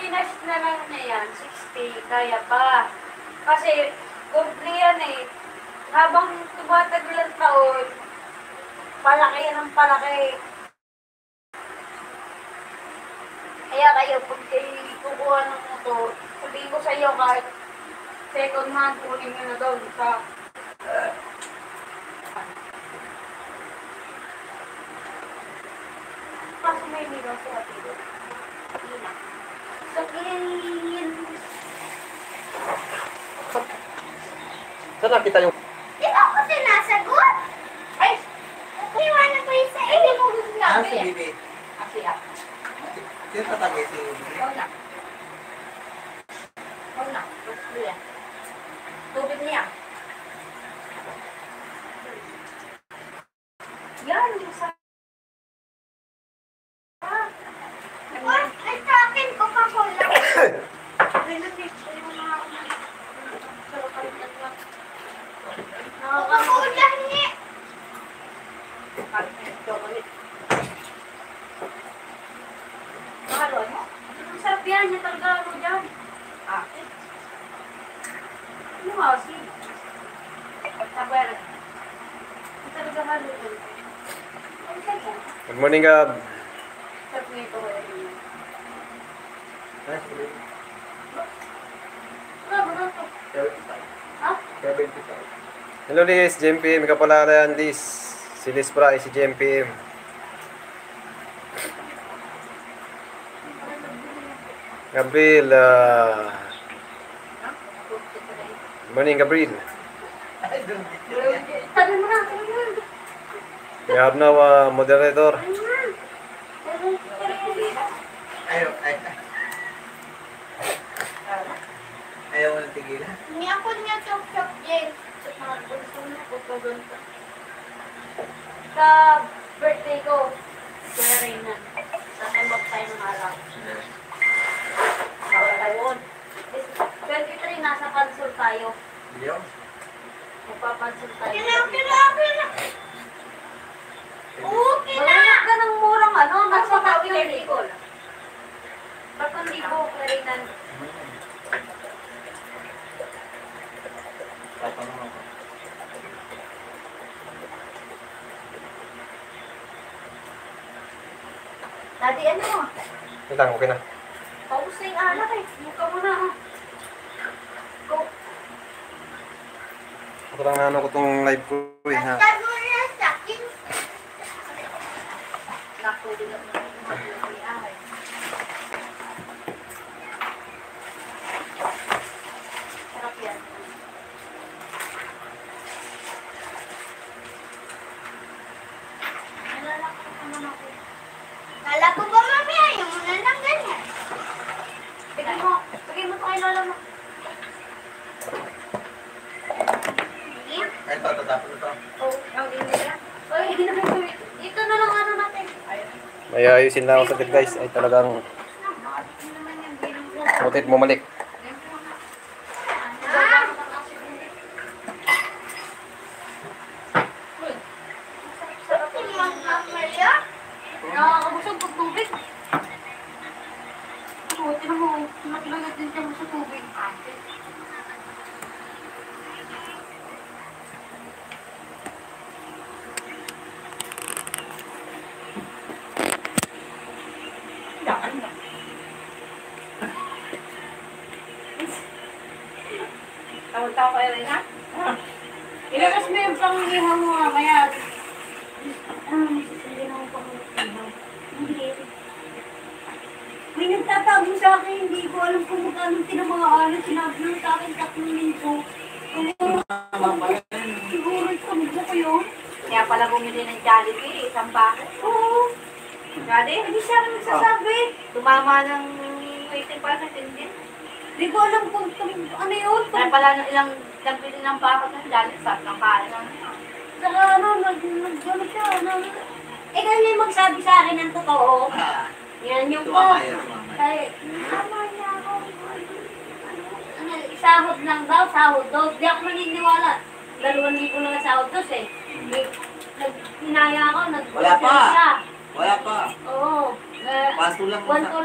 tinas na lang na yan, 60, kaya pa. Kasi, kumple yan eh. Habang tumatagal ang taon, palaki yan ang palaki. Kaya kayo, pag kukuha ng motor, sabihin ko sa iyo kahit second hand, kunin nyo na doon sa Kaso may nilo sa. Ina. So, yun. Saan nakita yung... Di ba ako sinasagot? Ay! Iwanan ko yung sa iyo. mo gusto Ah, si Bibi. Kasi ah. Sino tatagay si Bibi? Ikaw na. Ikaw na. Gusto yan. Tubig niya. Yan, yung sa... Ah. What? Ay, sa akin, Coca-Cola. Ay, lapit. Ay, mga... Coca-Cola, hindi. Mahalo, ano? Ang sarap yan, yung talaga ano dyan. Ah. Ano nga, si... Tabar. Ang talaga halo dyan. Good morning, Gab. Sarap nito to? Ha? Kaya 25. Hello, Liz. JMPM. Ikaw pala yan, Liz. Si Liz Bra, si JMPM. Gabriel. ah, good morning, Gabriel. Doon. Mo na, mo na. We have now a moderator. Mo na. Mo na. Ayaw, ay. Ayaw mo nang tigilan. Hindi ako niya chok-chok, James. Sa birthday ko, Kuya Reyna, sasambak tayo ng araw. Bawal tayo. 23, nasa pansol tayo. Yung? Magpapansol tayo. Kila, kila, kila. Okay na. Maghanap ka ng murang ano, nasa yung ligo. Ba't ang ligo, Kuya Reyna? Tatanong ako. Daddy, ano? Ito lang, okay na. Paus na yung alak eh. Mukha mo na. ah. Ako lang ano ko tong live ko eh, ha. Kala ko ba mamaya, yung muna lang ganyan. Tignan mo. Tignan mo ito kay lola mo. Hindi. Ito, ito. Oh, ang inila. Oy, ito na lang ano natin. May ayusin lang ako sa guys. Ay talagang mutit bumalik. Oo, tinan mo. Naglagat din siya sa tubig. Daan na. Tawag-tawag kayo rin, ha? Ilakas mo yung pangihaw mo mamaya. Ah, hindi na ako pangihaw. Hindi. May nagtatago sa akin, hindi ko alam kung magkano tinamahaan. Sinabi lang sa akin, tatlong linggo. Siguro isang buko yun. Kaya pala bumili ng Jollibee, isang bakit. Oo. Dati, hindi siya nagsasabi. Tumama ng waiting pa sa hindi. Hindi ko alam kung, kung ano yun. Kaya pala ng ilang nabili ng bakit ng Jollibee, sa ng kain lang. Saka ano, nag, nag, ano siya, ano, eh, kasi magsabi sa akin ng totoo. Ah, Yan yung ko. tumamaya, tumamaya. Kaya, tama niya ako. Ano, isahod lang daw, sahod daw. Di ako maniniwala. Dalawang libo lang ang sahod daw eh. Nag, nag, hinaya ako, nag Wala pa. siya. Wala pa. Oo. Eh, Paso lang. one to